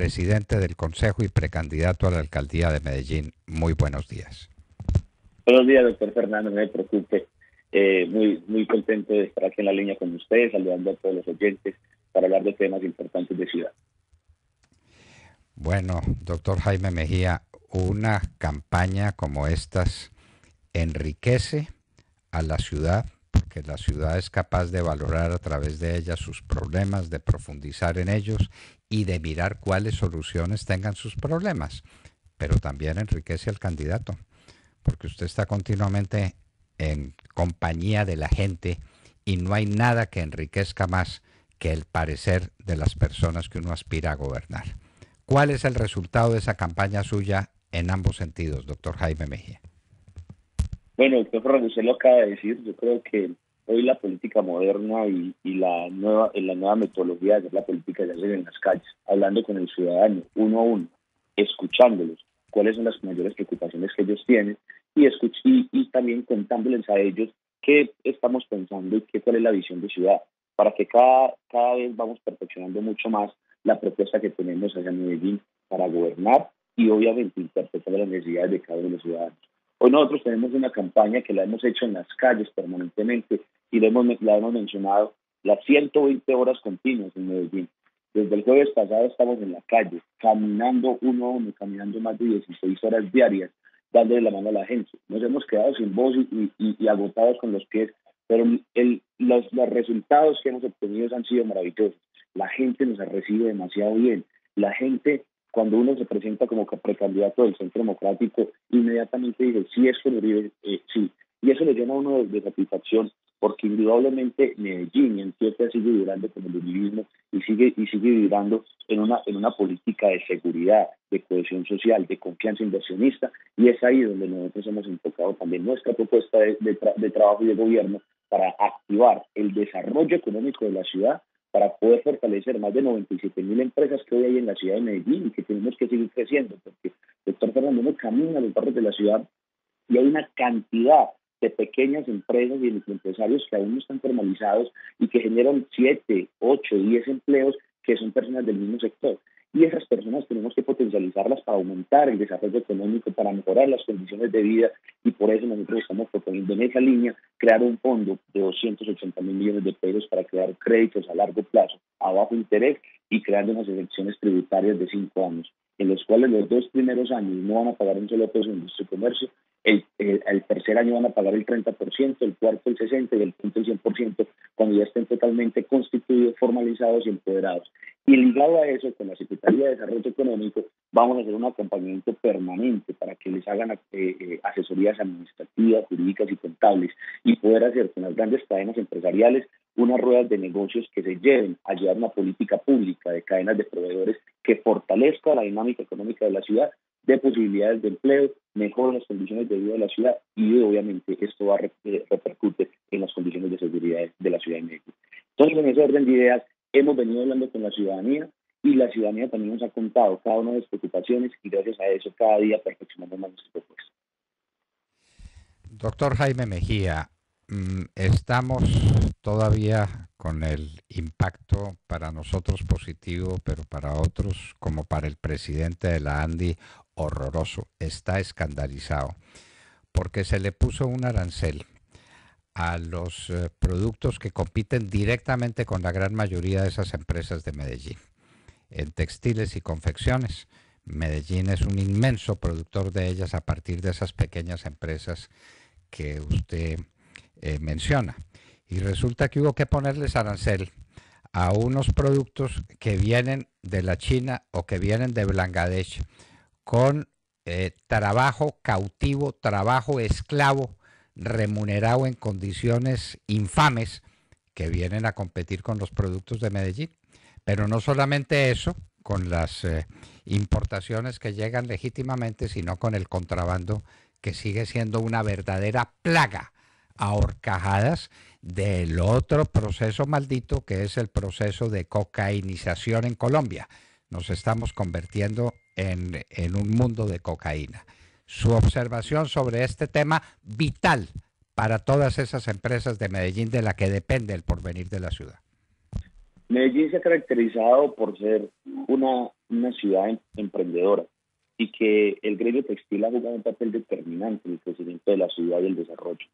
presidente del Consejo y precandidato a la alcaldía de Medellín. Muy buenos días. Buenos días, doctor Fernando, no me preocupe. Eh, muy, muy contento de estar aquí en la línea con ustedes, saludando a todos los oyentes para hablar de temas importantes de ciudad. Bueno, doctor Jaime Mejía, una campaña como estas enriquece a la ciudad, porque la ciudad es capaz de valorar a través de ella sus problemas, de profundizar en ellos y de mirar cuáles soluciones tengan sus problemas. Pero también enriquece al candidato, porque usted está continuamente en compañía de la gente y no hay nada que enriquezca más que el parecer de las personas que uno aspira a gobernar. ¿Cuál es el resultado de esa campaña suya en ambos sentidos, doctor Jaime Mejía? Bueno, doctor usted lo acaba de decir. Yo creo que hoy la política moderna y, la nueva la nueva metodología de la política de hacer en las calles, hablando con el ciudadano uno a uno, escuchándolos, cuáles son las mayores preocupaciones que ellos tienen y, y, y también contándoles a ellos qué estamos pensando y qué cuál es la visión de ciudad, para que cada, cada vez vamos perfeccionando mucho más la propuesta que tenemos hacia Medellín para gobernar y obviamente interpretar las necesidades de cada uno de los ciudadanos. Hoy nosotros tenemos una campaña que la hemos hecho en las calles permanentemente y la hemos, la hemos mencionado las 120 horas continuas en Medellín. Desde el jueves pasado estamos en la calle, caminando uno a uno, caminando más de 16 horas diarias, dándole la mano a la gente. Nos hemos quedado sin voz y, agotados con los pies, pero el, los, los resultados que hemos obtenido han sido maravillosos. La gente nos ha recibido demasiado bien. La gente cuando uno se presenta como precandidato del Centro Democrático, inmediatamente dice, sí, es con Uribe, eh, sí. Y eso le llena a uno de, satisfacción, porque indudablemente Medellín y Antioquia sigue vibrando con el uribismo y sigue, y sigue vibrando en una, en una política de seguridad, de cohesión social, de confianza inversionista, y es ahí donde nosotros hemos enfocado también nuestra propuesta de, de trabajo y de gobierno para activar el desarrollo económico de la ciudad para poder fortalecer más de 97 mil empresas que hoy hay en la ciudad de Medellín y que tenemos que seguir creciendo, porque doctor Fernando uno camina a los barrios de la ciudad y hay una cantidad de pequeñas empresas y empresarios que aún no están formalizados y que generan 7, 8, 10 empleos que son personas del mismo sector el desarrollo económico, para mejorar las condiciones de vida y por eso nosotros estamos proponiendo en esa línea crear un fondo de 280 mil millones de pesos para crear créditos a largo plazo, a bajo interés y creando unas elecciones tributarias de cinco años, en los cuales los dos primeros años no van a pagar un solo peso en nuestro comercio el, tercer año van a pagar el 30%, el cuarto el 60% y el quinto el 100% cuando ya estén totalmente constituidos, formalizados y empoderados. Y ligado a eso, con la Secretaría de Desarrollo Económico, vamos a hacer un acompañamiento permanente para que les hagan eh, eh, asesorías administrativas, jurídicas y contables y poder hacer con las grandes cadenas empresariales unas ruedas de negocios que se lleven a llevar una política pública de cadenas de proveedores que fortalezca la dinámica económica de la ciudad de posibilidades de empleo, mejoran las condiciones de vida de la ciudad y obviamente esto va a eh, repercute en las condiciones de seguridad de la ciudad de México. Entonces, en ese orden de ideas, hemos venido hablando con la ciudadanía y la ciudadanía también nos ha contado cada una de sus preocupaciones y gracias a eso cada día perfeccionamos más nuestras propuestas. Doctor Jaime Mejía, mm, estamos todavía con el impacto para nosotros positivo, pero para otros, como para el presidente de la ANDI, horroroso, está escandalizado, porque se le puso un arancel a los eh, productos que compiten directamente con la gran mayoría de esas empresas de Medellín, en textiles y confecciones. Medellín es un inmenso productor de ellas a partir de esas pequeñas empresas que usted eh, menciona. Y resulta que hubo que ponerles arancel a unos productos que vienen de la China o que vienen de Bangladesh con eh, trabajo cautivo, trabajo esclavo, remunerado en condiciones infames que vienen a competir con los productos de Medellín. Pero no solamente eso, con las eh, importaciones que llegan legítimamente, sino con el contrabando que sigue siendo una verdadera plaga a horcajadas del otro proceso maldito que es el proceso de cocainización en Colombia. Nos estamos convirtiendo en, en un mundo de cocaína. Su observación sobre este tema vital para todas esas empresas de Medellín de la que depende el porvenir de la ciudad. Medellín se ha caracterizado por ser una, una ciudad em, emprendedora y que el gremio textil ha jugado un papel determinante en el crecimiento de la ciudad y el desarrollo.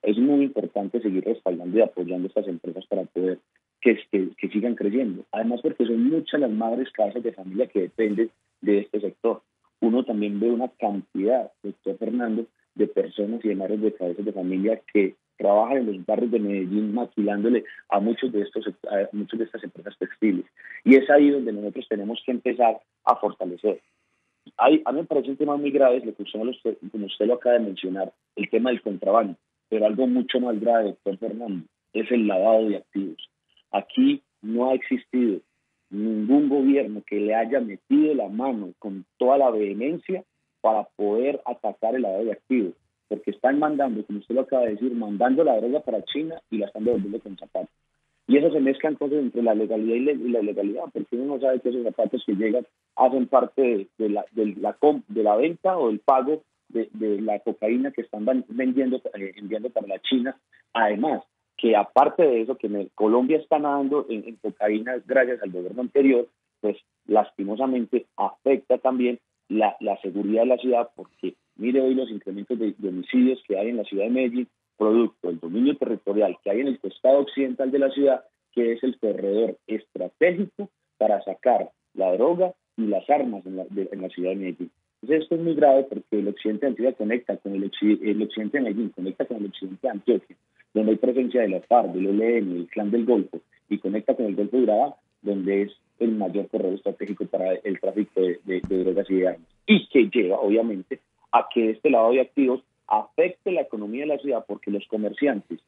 Es muy importante seguir respaldando y apoyando a estas empresas para poder que, que, sigan creciendo. Además, porque son muchas las madres casas de familia que dependen de este sector. Uno también ve una cantidad, doctor Fernando, de personas y de madres de cabezas de familia que trabajan en los barrios de Medellín maquilándole a muchos de estos a muchas de estas empresas textiles. Y es ahí donde nosotros tenemos que empezar a fortalecer. Hay, a mí me parece un tema muy grave lo que usted, como usted lo acaba de mencionar el tema del contrabando pero algo mucho más grave doctor Fernando es el lavado de activos. Aquí no ha existido ningún gobierno que le haya metido la mano con toda la vehemencia para poder atacar el lavado de activos porque están mandando, como usted lo acaba de decir, mandando la droga para China y la están devolviendo con zapatos. Y eso se mezcla entonces entre la legalidad y la ilegalidad, porque uno no sabe que esos zapatos que llegan hacen parte de, la, venta o el pago de, la cocaína que están vendiendo, eh, enviando para la China. Además, que aparte de eso, que Colombia está nadando en, en cocaína gracias al gobierno anterior, pues lastimosamente afecta también la, la seguridad de la ciudad porque Mire hoy los incrementos de, homicidios que hay en la ciudad de Medellín, producto del dominio territorial que hay en el costado occidental de la ciudad, que es el corredor estratégico para sacar la droga y las armas en la, ciudad de Medellín. Entonces esto es muy grave porque el occidente de Antioquia conecta con el, occidente de Medellín, conecta con el occidente de Antioquia, donde hay presencia de la FARC, del ELN, el clan del Golfo, y conecta con el Golfo de Urabá, donde es el mayor corredor estratégico para el tráfico de, de drogas y de armas. Y que lleva, obviamente, a que este lavado de activos afecte la economía de la ciudad porque los comerciantes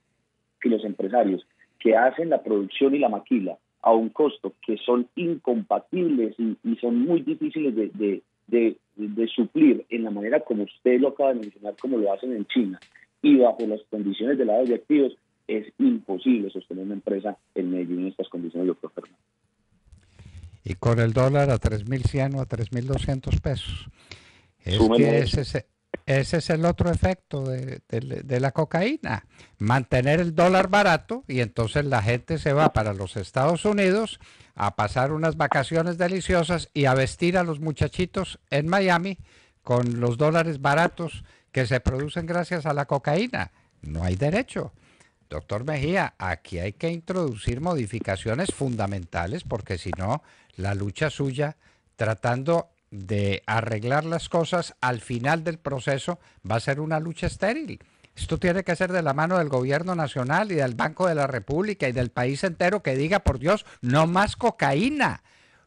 y los empresarios que hacen la producción y la maquila a un costo que son incompatibles y, son muy difíciles de, de, suplir en la manera como usted lo acaba de mencionar, como lo hacen en China, y bajo las condiciones de lavado de activos, es imposible sostener una empresa en Medellín en estas condiciones, doctor Fernando. Y con el dólar a 3.100 o a 3.200 pesos. Es que ese, ese, es el otro efecto de, la cocaína, mantener el dólar barato y entonces la gente se va para los Estados Unidos a pasar unas vacaciones deliciosas y a vestir a los muchachitos en Miami con los dólares baratos que se producen gracias a la cocaína. No hay derecho. Doctor Mejía, aquí hay que introducir modificaciones fundamentales porque si no, la lucha suya tratando de arreglar las cosas al final del proceso va a ser una lucha estéril. Esto tiene que ser de la mano del gobierno nacional y del Banco de la República y del país entero que diga, por Dios, no más cocaína,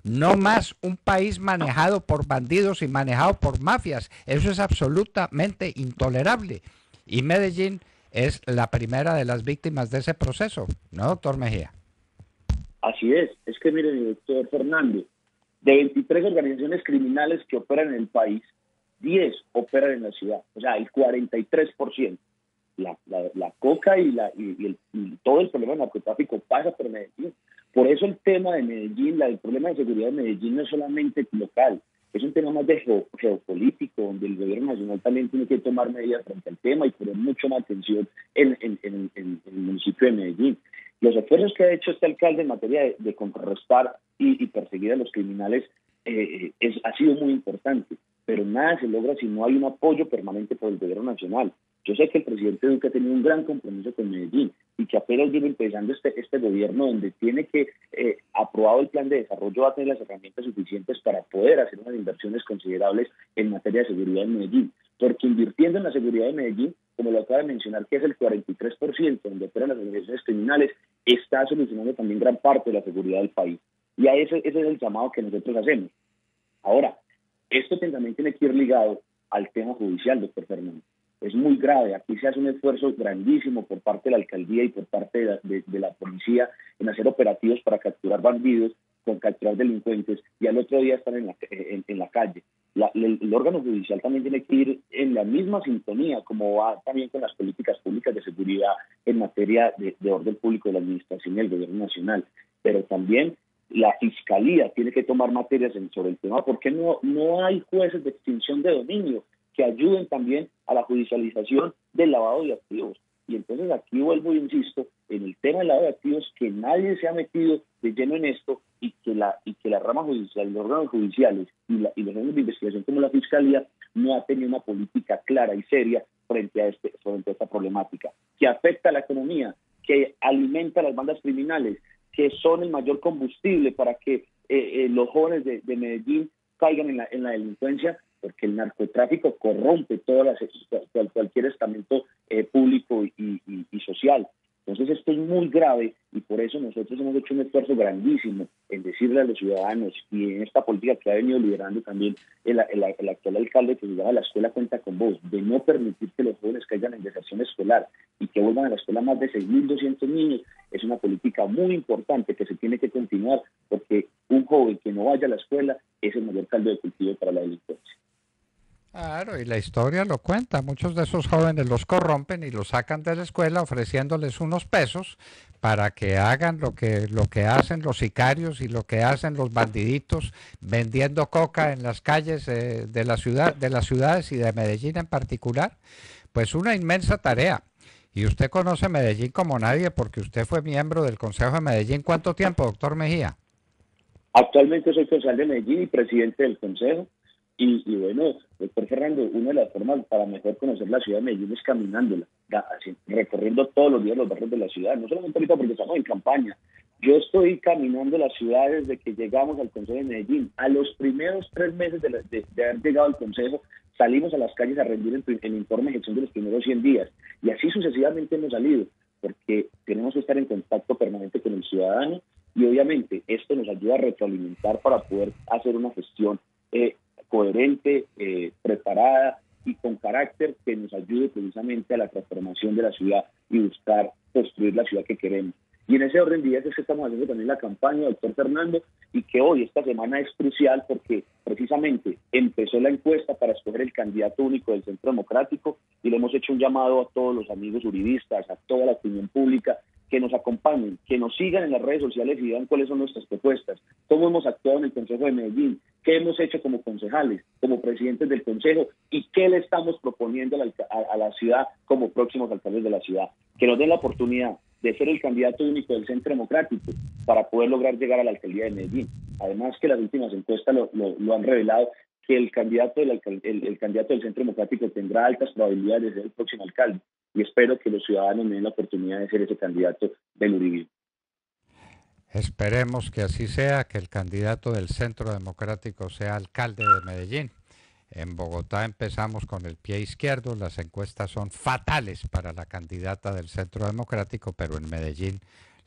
no más un país manejado por bandidos y manejado por mafias. Eso es absolutamente intolerable. Y Medellín es la primera de las víctimas de ese proceso, ¿no, doctor Mejía? Así es. Es que mire, doctor Fernando, de 23 organizaciones criminales que operan en el país, 10 operan en la ciudad, o sea, el 43%. La, la, la coca y, la, y, todo el problema narcotráfico pasa por Medellín. Por eso el tema de Medellín, el problema de seguridad de Medellín no es solamente local, es un tema más de geopolítico, donde el gobierno nacional también tiene que tomar medidas frente al tema y poner mucho más atención en, el municipio de Medellín. Los esfuerzos que ha hecho este alcalde en materia de, contrarrestar y, perseguir a los criminales eh, es, ha sido muy importante, pero nada se logra si no hay un apoyo permanente por el gobierno nacional. Yo sé que el presidente Duque ha tenido un gran compromiso con Medellín y que apenas viene empezando este, este gobierno donde tiene que, eh, aprobado el plan de desarrollo, va a tener las herramientas suficientes para poder hacer unas inversiones considerables en materia de seguridad en Medellín. Porque invirtiendo en la seguridad de Medellín, como lo acaba de mencionar, que es el 43% donde operan las organizaciones criminales, está solucionando también gran parte de la seguridad del país. Y a ese, ese es el llamado que nosotros hacemos. Ahora, esto también tiene que ir ligado al tema judicial, doctor Fernando. Es muy grave. Aquí se hace un esfuerzo grandísimo por parte de la alcaldía y por parte de la, policía en hacer operativos para capturar bandidos, con capturar delincuentes, y al otro día están en la, en, la calle. el, órgano judicial también tiene que ir en la misma sintonía, como va también con las políticas públicas de seguridad en materia de, de orden público de la administración y el gobierno nacional. Pero también la fiscalía tiene que tomar materias sobre el tema porque no, no hay jueces de extinción de dominio que ayuden también a la judicialización del lavado de activos. Y entonces aquí vuelvo e insisto en el tema del lado de activos que nadie se ha metido de lleno en esto y que la y que la rama judicial, los órganos judiciales y, la, y los órganos de investigación como la Fiscalía no ha tenido una política clara y seria frente a, este, frente a esta problemática, que afecta a la economía, que alimenta a las bandas criminales, que son el mayor combustible para que eh, eh, los jóvenes de, Medellín caigan en la, en la delincuencia, porque el narcotráfico corrompe todas las, cualquier estamento eh, público y, social. Entonces esto es muy grave y por eso nosotros hemos hecho un esfuerzo grandísimo en decirle a los ciudadanos y en esta política que ha venido liderando también el, actual alcalde que se llama La Escuela Cuenta con Vos, de no permitir que los jóvenes caigan en deserción escolar y que vuelvan a la escuela más de 6.200 niños, es una política muy importante que se tiene que continuar porque un joven que no vaya a la escuela es el mayor caldo de cultivo para la delincuencia. Claro, y la historia lo cuenta. Muchos de esos jóvenes los corrompen y los sacan de la escuela ofreciéndoles unos pesos para que hagan lo que, lo que hacen los sicarios y lo que hacen los bandiditos vendiendo coca en las calles eh, de la ciudad, de las ciudades y de Medellín en particular. Pues una inmensa tarea. Y usted conoce Medellín como nadie porque usted fue miembro del Consejo de Medellín. ¿Cuánto tiempo, doctor Mejía? Actualmente soy concejal de Medellín y presidente del Consejo. Y, bueno, doctor Fernando, una de las formas para mejor conocer la ciudad de Medellín es caminándola, recorriendo todos los días los barrios de la ciudad, no solamente ahorita porque estamos en campaña. Yo estoy caminando la ciudad desde que llegamos al Consejo de Medellín. A los primeros tres meses de, haber llegado al Consejo, salimos a las calles a rendir el, el informe de gestión de los primeros 100 días. Y así sucesivamente hemos salido, porque tenemos que estar en contacto permanente con el ciudadano y obviamente esto nos ayuda a retroalimentar para poder hacer una gestión eh, coherente, eh, preparada y con carácter que nos ayude precisamente a la transformación de la ciudad y buscar construir la ciudad que queremos. Y en ese orden de días es que estamos haciendo también la campaña, doctor Fernando, y que hoy, esta semana, es crucial porque precisamente empezó la encuesta para escoger el candidato único del Centro Democrático y le hemos hecho un llamado a todos los amigos juristas, a toda la opinión pública, que nos acompañen, que nos sigan en las redes sociales y vean cuáles son nuestras propuestas, cómo hemos actuado en el Consejo de Medellín, qué hemos hecho como concejales, como presidentes del Consejo y qué le estamos proponiendo a la, ciudad como próximos alcaldes de la ciudad. Que nos den la oportunidad de ser el candidato único del Centro Democrático para poder lograr llegar a la alcaldía de Medellín. Además que las últimas encuestas lo, han revelado que el candidato, del, el candidato del Centro Democrático tendrá altas probabilidades de ser el próximo alcalde y espero que los ciudadanos me den la oportunidad de ser ese candidato del Uribismo. Esperemos que así sea, que el candidato del Centro Democrático sea alcalde de Medellín. En Bogotá empezamos con el pie izquierdo, las encuestas son fatales para la candidata del Centro Democrático, pero en Medellín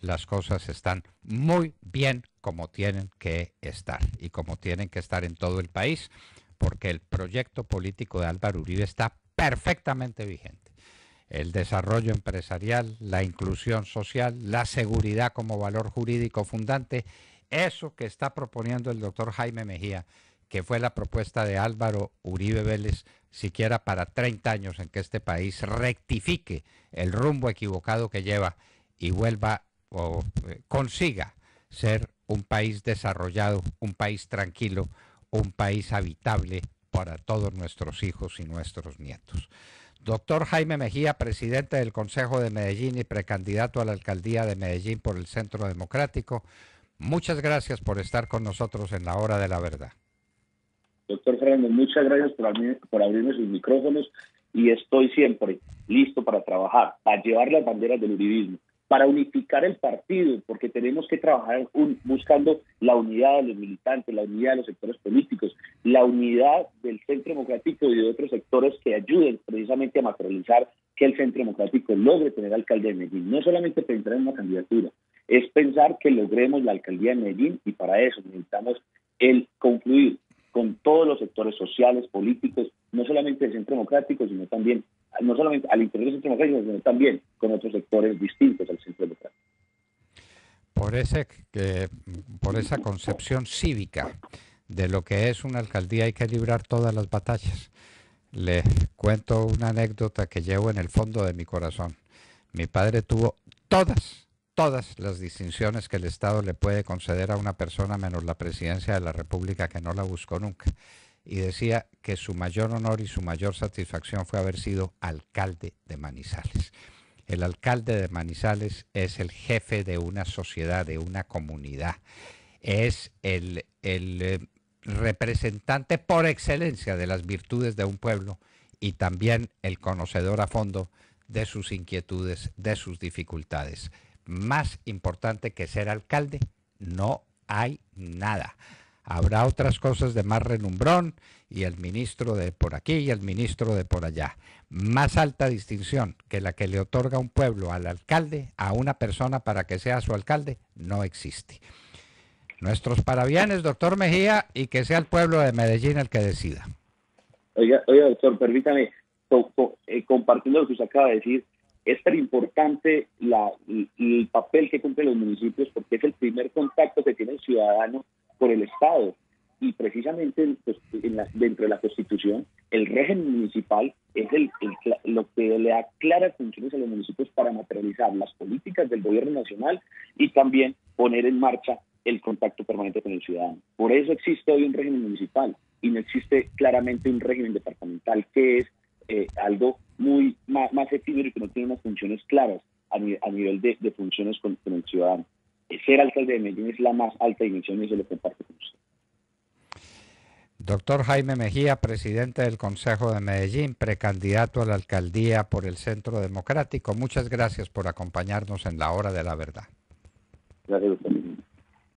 las cosas están muy bien como tienen que estar y como tienen que estar en todo el país, porque el proyecto político de Álvaro Uribe está perfectamente vigente. El desarrollo empresarial, la inclusión social, la seguridad como valor jurídico fundante, eso que está proponiendo el doctor Jaime Mejía, que fue la propuesta de Álvaro Uribe Vélez, siquiera para 30 años en que este país rectifique el rumbo equivocado que lleva y vuelva o eh, consiga ser un país desarrollado, un país tranquilo, un país habitable para todos nuestros hijos y nuestros nietos. Doctor Jaime Mejía, presidente del Consejo de Medellín y precandidato a la alcaldía de Medellín por el Centro Democrático, muchas gracias por estar con nosotros en la hora de la verdad. Doctor Fernando, muchas gracias por, por abrirme sus micrófonos y estoy siempre listo para trabajar, para llevar las banderas del uribismo, para unificar el partido, porque tenemos que trabajar buscando la unidad de los militantes, la unidad de los sectores políticos, la unidad del Centro Democrático y de otros sectores que ayuden precisamente a materializar que el Centro Democrático logre tener alcalde de Medellín. No solamente pensar en una candidatura, es pensar que logremos la alcaldía de Medellín y para eso necesitamos el concluir con todos los sectores sociales, políticos, no solamente del Centro Democrático, sino también no solamente al interior del centro democrático, sino también con otros sectores distintos al centro democrático. Por, ese, por esa concepción cívica de lo que es una alcaldía hay que librar todas las batallas. Le cuento una anécdota que llevo en el fondo de mi corazón. Mi padre tuvo todas, todas las distinciones que el Estado le puede conceder a una persona menos la presidencia de la República que no la buscó nunca y decía que su mayor honor y su mayor satisfacción fue haber sido alcalde de Manizales. El alcalde de Manizales es el jefe de una sociedad, de una comunidad. Es el, eh, representante por excelencia de las virtudes de un pueblo y también el conocedor a fondo de sus inquietudes, de sus dificultades. Más importante que ser alcalde, no hay nada. Habrá otras cosas de más renumbrón y el ministro de por aquí y el ministro de por allá. Más alta distinción que la que le otorga un pueblo al alcalde, a una persona para que sea su alcalde, no existe. Nuestros parabienes, doctor Mejía, y que sea el pueblo de Medellín el que decida. Oiga, oiga doctor, permítame, eh, compartiendo lo que usted acaba de decir, es tan importante el papel que cumplen los municipios porque es el primer contacto que tiene el ciudadano por el Estado. Y precisamente pues, dentro de la Constitución, el régimen municipal es el, lo que le da claras funciones a los municipios para materializar las políticas del gobierno nacional y también poner en marcha el contacto permanente con el ciudadano. Por eso existe hoy un régimen municipal y no existe claramente un régimen departamental que es eh, algo muy más, más efímero y que no tiene unas funciones claras a, nivel de, funciones con, el ciudadano. Eh, ser alcalde de Medellín es la más alta dimensión y eso lo comparto con usted. Doctor Jaime Mejía, presidente del Consejo de Medellín, precandidato a la alcaldía por el Centro Democrático, muchas gracias por acompañarnos en la hora de la verdad. Gracias, doctor.